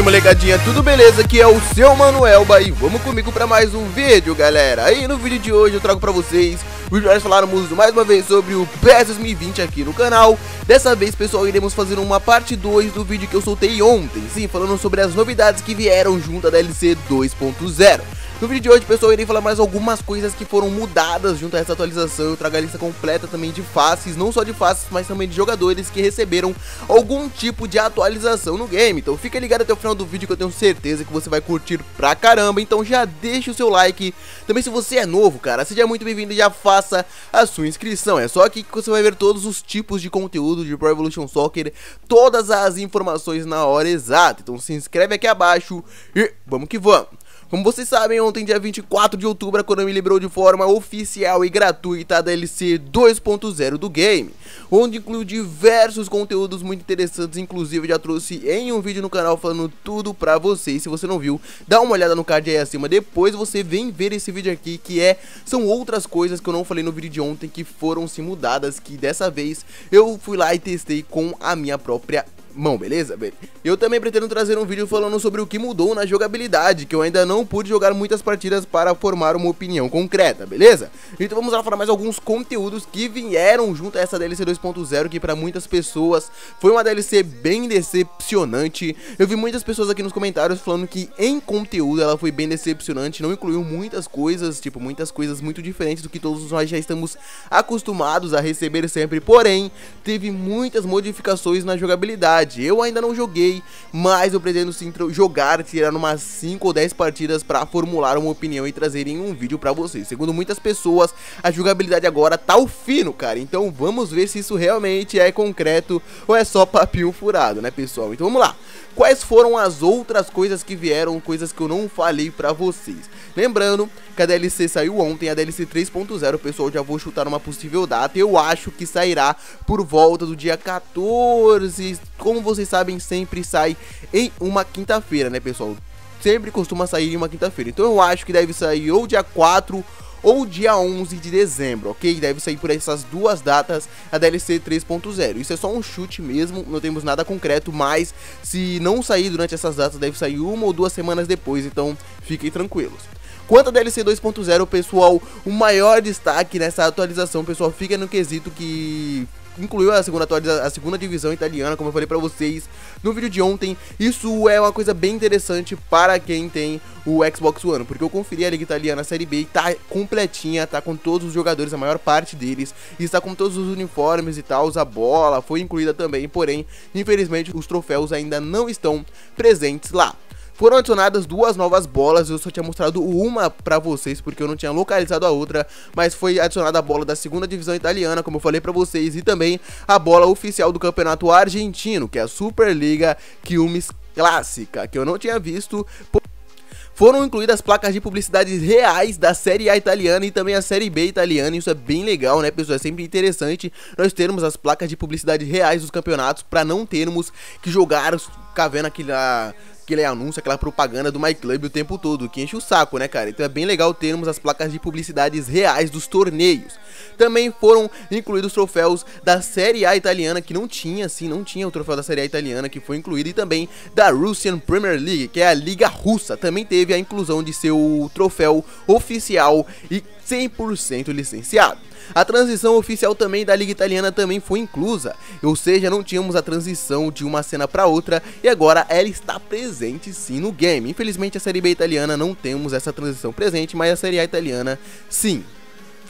Fala molecadinha, tudo beleza? Aqui é o seu Manuelba e vamos comigo para mais um vídeo galera. Aí no vídeo de hoje eu trago para vocês Nós falarmos mais uma vez sobre o PES 2020 aqui no canal. Dessa vez pessoal iremos fazer uma parte 2 do vídeo que eu soltei ontem. Sim, falando sobre as novidades que vieram junto à DLC 2.0 no vídeo de hoje, pessoal, eu irei falar mais algumas coisas que foram mudadas junto a essa atualização. Eu trago a lista completa também de faces, não só de faces, mas também de jogadores que receberam algum tipo de atualização no game. Então fica ligado até o final do vídeo que eu tenho certeza que você vai curtir pra caramba. Então já deixa o seu like. Também se você é novo, cara, seja muito bem-vindo e já faça a sua inscrição. É só aqui que você vai ver todos os tipos de conteúdo de Pro Evolution Soccer, todas as informações na hora exata. Então se inscreve aqui abaixo e vamos que vamos. Como vocês sabem, ontem, dia 24 de outubro, a Konami liberou de forma oficial e gratuita a DLC 2.0 do game, onde incluiu diversos conteúdos muito interessantes, inclusive já trouxe em um vídeo no canal falando tudo pra vocês. Se você não viu, dá uma olhada no card aí acima, depois você vem ver esse vídeo aqui, que é, são outras coisas que eu não falei no vídeo de ontem, que foram se mudadas, que dessa vez eu fui lá e testei com a minha própria mão, beleza? Eu também pretendo trazer um vídeo falando sobre o que mudou na jogabilidade, que eu ainda não pude jogar muitas partidas para formar uma opinião concreta, beleza? Então vamos lá falar mais alguns conteúdos que vieram junto a essa DLC 2.0, que para muitas pessoas foi uma DLC bem decepcionante. Eu vi muitas pessoas aqui nos comentários falando que em conteúdo ela foi bem decepcionante, não incluiu muitas coisas, tipo, muitas coisas muito diferentes do que todos nós já estamos acostumados a receber sempre, porém, teve muitas modificações na jogabilidade verdade, eu ainda não joguei, mas eu pretendo sim jogar, tirar umas 5 ou 10 partidas para formular uma opinião e trazer em um vídeo para vocês. Segundo muitas pessoas, a jogabilidade agora tá o fino, cara. Então vamos ver se isso realmente é concreto ou é só papinho furado, né, pessoal? Então vamos lá. Quais foram as outras coisas que vieram, coisas que eu não falei pra vocês? Lembrando que a DLC saiu ontem, a DLC 3.0, pessoal, já vou chutar uma possível data. Eu acho que sairá por volta do dia 14. Como vocês sabem, sempre sai em uma quinta-feira, né, pessoal? Sempre costuma sair em uma quinta-feira. Então eu acho que deve sair ou dia 4 ou dia 11 de dezembro, ok? Deve sair por essas duas datas a DLC 3.0. Isso é só um chute mesmo, não temos nada concreto, mas se não sair durante essas datas, deve sair uma ou duas semanas depois, então fiquem tranquilos. Quanto a DLC 2.0, pessoal, o maior destaque nessa atualização, pessoal, fica no quesito que incluiu a segunda, a segunda divisão italiana, como eu falei pra vocês no vídeo de ontem. Isso é uma coisa bem interessante para quem tem o Xbox One, porque eu conferi a Liga Italiana Série B e tá completinha, tá com todos os jogadores, a maior parte deles, está com todos os uniformes e tal, a bola foi incluída também, porém, infelizmente, os troféus ainda não estão presentes lá. Foram adicionadas duas novas bolas, eu só tinha mostrado uma pra vocês porque eu não tinha localizado a outra, mas foi adicionada a bola da segunda divisão italiana, como eu falei pra vocês, e também a bola oficial do campeonato argentino, que é a Superliga Quilmes Clássica, que eu não tinha visto foram incluídas placas de publicidade reais da Série A italiana e também a Série B italiana. Isso é bem legal, né, pessoal? É sempre interessante nós termos as placas de publicidade reais dos campeonatos para não termos que jogar, ficar vendo aquela aquele anúncio, aquela propaganda do MyClub o tempo todo, que enche o saco, né, cara? Então é bem legal termos as placas de publicidades reais dos torneios. Também foram incluídos troféus da Série A italiana, que não tinha, assim, não tinha o troféu da Série A italiana, que foi incluído, e também da Russian Premier League, que é a Liga Russa. Também teve a inclusão de seu troféu oficial e 100% licenciado. A transição oficial também da Liga Italiana também foi inclusa, ou seja, não tínhamos a transição de uma cena para outra e agora ela está presente sim no game. Infelizmente a Série B italiana não temos essa transição presente, mas a Série A italiana sim.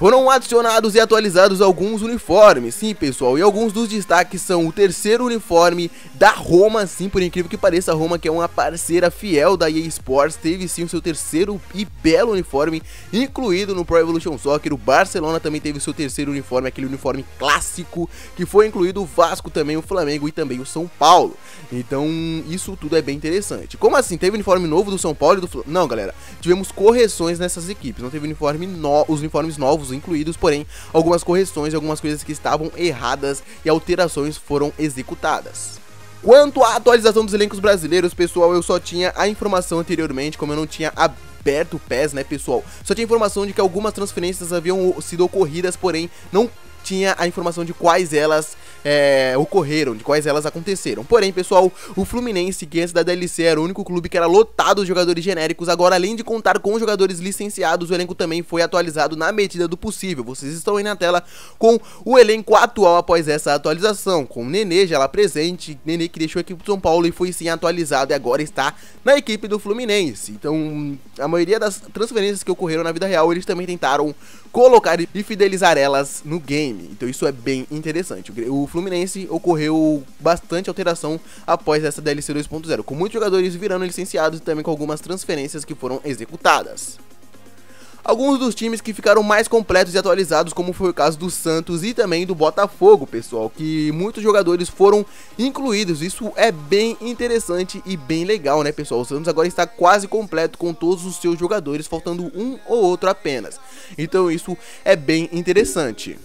Foram adicionados e atualizados alguns uniformes, sim pessoal, e alguns dos destaques são o terceiro uniforme da Roma, sim, por incrível que pareça, a Roma que é uma parceira fiel da EA Sports, teve sim o seu terceiro e belo uniforme incluído no Pro Evolution Soccer, o Barcelona também teve o seu terceiro uniforme, aquele uniforme clássico, que foi incluído o Vasco também, o Flamengo e também o São Paulo, então isso tudo é bem interessante. Como assim, teve uniforme novo do São Paulo e do Flamengo? Não galera, tivemos correções nessas equipes, não teve uniforme no... os uniformes novos incluídos, porém, algumas correções e algumas coisas que estavam erradas e alterações foram executadas. Quanto à atualização dos elencos brasileiros, pessoal, eu só tinha a informação anteriormente, como eu não tinha aberto o né, pessoal? Só tinha informação de que algumas transferências haviam sido ocorridas, porém, não tinha a informação de quais elas é, ocorreram, de quais elas aconteceram. Porém, pessoal, o Fluminense, que antes da DLC era o único clube que era lotado de jogadores genéricos, agora além de contar com jogadores licenciados, o elenco também foi atualizado na medida do possível. Vocês estão aí na tela com o elenco atual após essa atualização, com o Nenê já lá presente, Nenê que deixou a equipe do São Paulo e foi sim atualizado e agora está na equipe do Fluminense. Então, a maioria das transferências que ocorreram na vida real, eles também tentaram colocar e fidelizar elas no game. Então isso é bem interessante. O Fluminense ocorreu bastante alteração após essa DLC 2.0, com muitos jogadores virando licenciados e também com algumas transferências que foram executadas alguns dos times que ficaram mais completos e atualizados, como foi o caso do Santos e também do Botafogo, pessoal, que muitos jogadores foram incluídos. Isso é bem interessante e bem legal, né, pessoal? O Santos agora está quase completo com todos os seus jogadores, faltando um ou outro apenas. Então isso é bem interessante.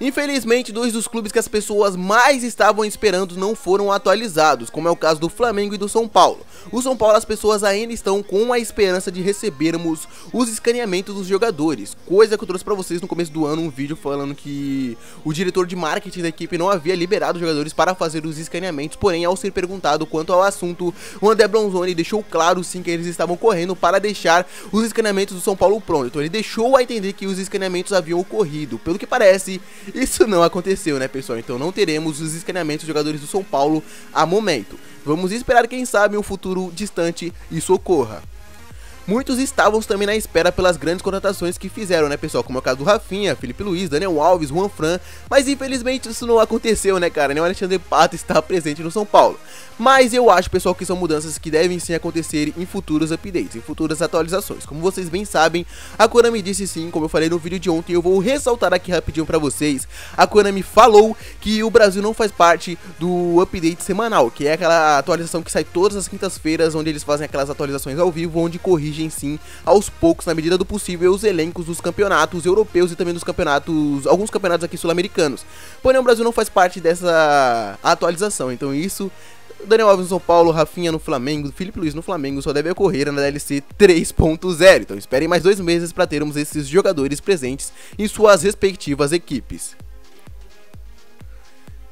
Infelizmente, dois dos clubes que as pessoas mais estavam esperando não foram atualizados, como é o caso do Flamengo e do São Paulo. O São Paulo, as pessoas ainda estão com a esperança de recebermos os escaneamentos dos jogadores, coisa que eu trouxe para vocês no começo do ano um vídeo falando que o diretor de marketing da equipe não havia liberado os jogadores para fazer os escaneamentos, porém, ao ser perguntado quanto ao assunto, o André Bronzoni deixou claro sim que eles estavam correndo para deixar os escaneamentos do São Paulo pronto. Então ele deixou a entender que os escaneamentos haviam ocorrido. Pelo que parece, isso não aconteceu, né, pessoal? Então não teremos os escaneamentos dos jogadores do São Paulo a momento. Vamos esperar, quem sabe, um futuro distante isso ocorra. Muitos estavam também na espera pelas grandes contratações que fizeram, né, pessoal? Como é o caso do Rafinha, Felipe Luiz, Daniel Alves, Juan Fran. Mas infelizmente isso não aconteceu, né, cara? Nem o Alexandre Pato está presente no São Paulo. Mas eu acho, pessoal, que são mudanças que devem sim acontecer em futuros updates, em futuras atualizações. Como vocês bem sabem, a Konami disse sim, como eu falei no vídeo de ontem, eu vou ressaltar aqui rapidinho pra vocês. A Konami falou que o Brasil não faz parte do update semanal, que é aquela atualização que sai todas as quintas-feiras, onde eles fazem aquelas atualizações ao vivo, onde corrigem sim, aos poucos, na medida do possível, os elencos dos campeonatos europeus e também dos campeonatos, alguns campeonatos aqui sul-americanos. Porém, o Brasil não faz parte dessa atualização, então isso Daniel Alves no São Paulo, Rafinha no Flamengo, Felipe Luiz no Flamengo só deve ocorrer na DLC 3.0. Então esperem mais dois meses para termos esses jogadores presentes em suas respectivas equipes.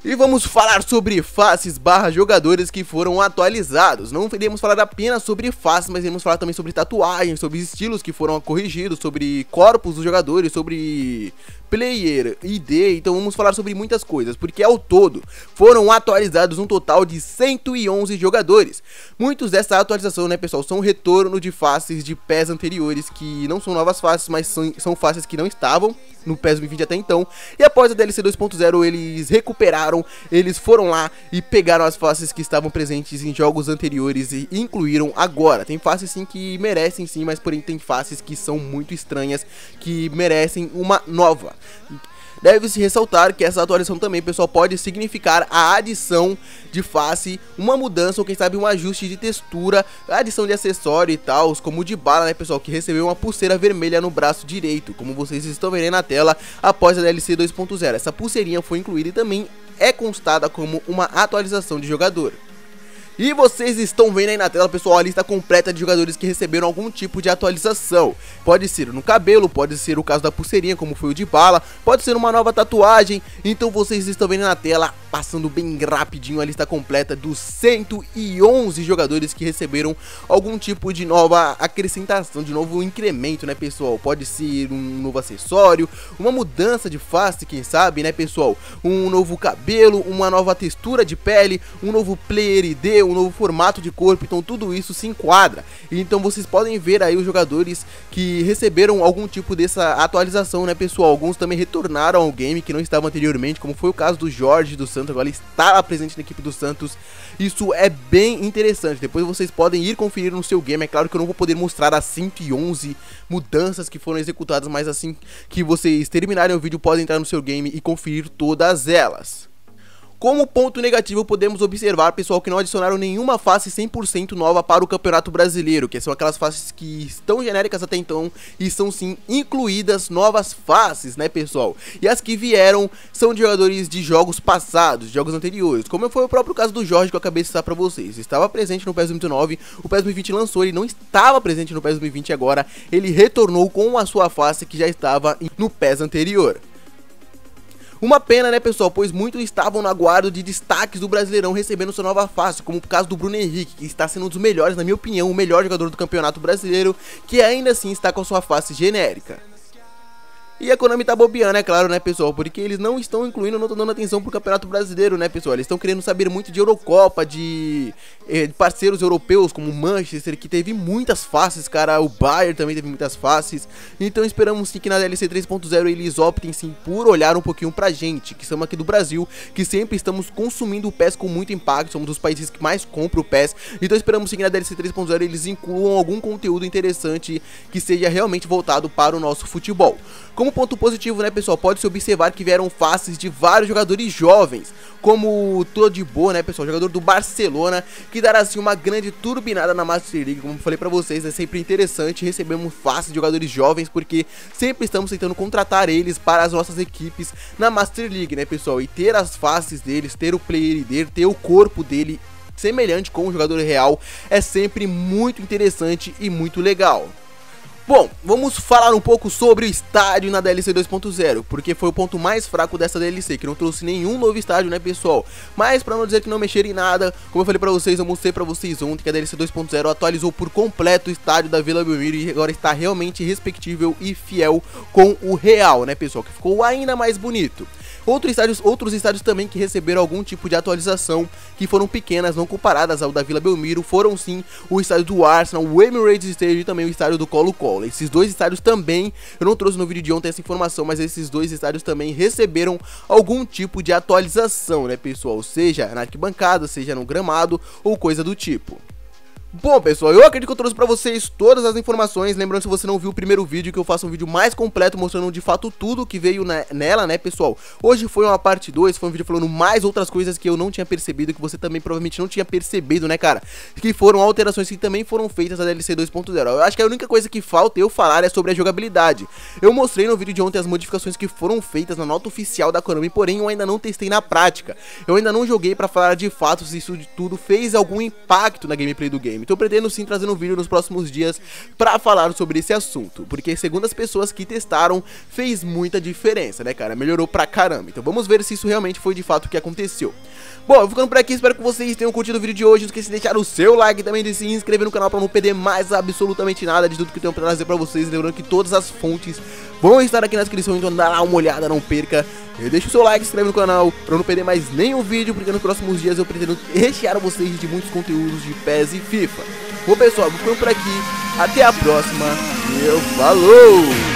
E vamos falar sobre faces barra jogadores que foram atualizados. Não iremos falar apenas sobre faces, mas iremos falar também sobre tatuagens, sobre estilos que foram corrigidos, sobre corpos dos jogadores, sobre player, ID, então vamos falar sobre muitas coisas, porque ao todo foram atualizados um total de 111 jogadores. Muitos dessa atualização, né pessoal, são retorno de faces de pés anteriores, que não são novas faces, mas são, são faces que não estavam no PES 2020 até então. E após a DLC 2.0 eles recuperaram, eles foram lá e pegaram as faces que estavam presentes em jogos anteriores e incluíram agora. Tem faces sim que merecem sim, mas porém tem faces que são muito estranhas, que merecem uma nova. Deve-se ressaltar que essa atualização também, pessoal, pode significar a adição de face, uma mudança ou quem sabe um ajuste de textura, adição de acessório e tal, como o de bala, né, pessoal, que recebeu uma pulseira vermelha no braço direito, como vocês estão vendo na tela após a DLC 2.0. Essa pulseirinha foi incluída e também é constada como uma atualização de jogador. E vocês estão vendo aí na tela, pessoal, a lista completa de jogadores que receberam algum tipo de atualização. Pode ser no cabelo, pode ser o caso da pulseirinha, como foi o de bala, pode ser uma nova tatuagem. Então vocês estão vendo na tela, passando bem rapidinho a lista completa dos 111 jogadores que receberam algum tipo de nova acrescentação, de novo incremento, né, pessoal? Pode ser um novo acessório, uma mudança de face, quem sabe, né, pessoal? Um novo cabelo, uma nova textura de pele, um novo player ID, um novo formato de corpo, então tudo isso se enquadra. Então vocês podem ver aí os jogadores que receberam algum tipo dessa atualização, né pessoal? Alguns também retornaram ao game que não estavam anteriormente, como foi o caso do Jorge do Santos, agora ele está presente na equipe do Santos. Isso é bem interessante, depois vocês podem ir conferir no seu game, é claro que eu não vou poder mostrar as 111 mudanças que foram executadas, mas assim que vocês terminarem o vídeo podem entrar no seu game e conferir todas elas. Como ponto negativo, podemos observar, pessoal, que não adicionaram nenhuma face 100% nova para o Campeonato Brasileiro, que são aquelas faces que estão genéricas até então e são sim incluídas novas faces, né, pessoal? E as que vieram são de jogadores de jogos passados, jogos anteriores, como foi o próprio caso do Jorge que eu acabei de citar para vocês. Estava presente no PES 2019, o PES 2020 lançou, ele não estava presente no PES 2020 agora, ele retornou com a sua face que já estava no PES anterior. Uma pena, né, pessoal, pois muitos estavam no aguardo de destaques do Brasileirão recebendo sua nova face, como o caso do Bruno Henrique, que está sendo um dos melhores, na minha opinião, o melhor jogador do Campeonato Brasileiro, que ainda assim está com sua face genérica. E a Konami tá bobeando, é claro, né, pessoal? Porque eles não estão incluindo, não estão dando atenção pro Campeonato Brasileiro, né, pessoal? Eles estão querendo saber muito de Eurocopa, de, eh, parceiros europeus, como Manchester, que teve muitas faces, cara. O Bayern também teve muitas faces. Então esperamos sim que na DLC 3.0 eles optem sim por olhar um pouquinho pra gente, que somos aqui do Brasil, que sempre estamos consumindo o PES com muito impacto, somos dos países que mais compram o PES. Então esperamos sim que na DLC 3.0 eles incluam algum conteúdo interessante que seja realmente voltado para o nosso futebol. Como ponto positivo, né, pessoal, pode-se observar que vieram faces de vários jogadores jovens, como o Todibo, né, pessoal, jogador do Barcelona, que dará assim uma grande turbinada na Master League, como falei pra vocês, é sempre interessante, recebemos faces de jogadores jovens, porque sempre estamos tentando contratar eles para as nossas equipes na Master League, né, pessoal, e ter as faces deles, ter o player dele, ter o corpo dele semelhante com o jogador real, é sempre muito interessante e muito legal. Bom, vamos falar um pouco sobre o estádio na DLC 2.0, porque foi o ponto mais fraco dessa DLC, que não trouxe nenhum novo estádio, né, pessoal? Mas para não dizer que não mexeram em nada, como eu falei para vocês, eu mostrei para vocês ontem que a DLC 2.0 atualizou por completo o estádio da Vila Belmiro e agora está realmente respectível e fiel com o real, né, pessoal? Que ficou ainda mais bonito. Outros estádios, outros estádios também que receberam algum tipo de atualização, que foram pequenas, não comparadas ao da Vila Belmiro, foram sim o estádio do Arsenal, o Emirates Stadium e também o estádio do Colo-Colo. Esses dois estádios também, eu não trouxe no vídeo de ontem essa informação, mas esses dois estádios também receberam algum tipo de atualização, né pessoal? Seja na arquibancada, seja no gramado ou coisa do tipo. Bom, pessoal, eu acredito que eu trouxe pra vocês todas as informações. Lembrando, se você não viu o primeiro vídeo, que eu faço um vídeo mais completo mostrando de fato tudo que veio nela, né, pessoal? Hoje foi uma parte 2, foi um vídeo falando mais outras coisas que eu não tinha percebido, que você também provavelmente não tinha percebido, né, cara? Que foram alterações que também foram feitas na DLC 2.0. Eu acho que a única coisa que falta eu falar é sobre a jogabilidade. Eu mostrei no vídeo de ontem as modificações que foram feitas na nota oficial da Konami, porém eu ainda não testei na prática. Eu ainda não joguei pra falar de fato se isso de tudo fez algum impacto na gameplay do game. Então pretendo sim trazer um vídeo nos próximos dias para falar sobre esse assunto, porque segundo as pessoas que testaram, fez muita diferença, né, cara? Melhorou pra caramba. Então vamos ver se isso realmente foi de fato o que aconteceu. Bom, eu vou ficando por aqui, espero que vocês tenham curtido o vídeo de hoje. Não esqueça de deixar o seu like e também de se inscrever no canal para não perder mais absolutamente nada de tudo que eu tenho pra trazer pra vocês. Lembrando que todas as fontes vão estar aqui na descrição, então dá lá uma olhada, não perca. E deixa o seu like, se inscreve no canal para não perder mais nenhum vídeo, porque nos próximos dias eu pretendo rechear vocês de muitos conteúdos de PES e FIFA. Bom pessoal, vou ficando por aqui, até a próxima eu falou!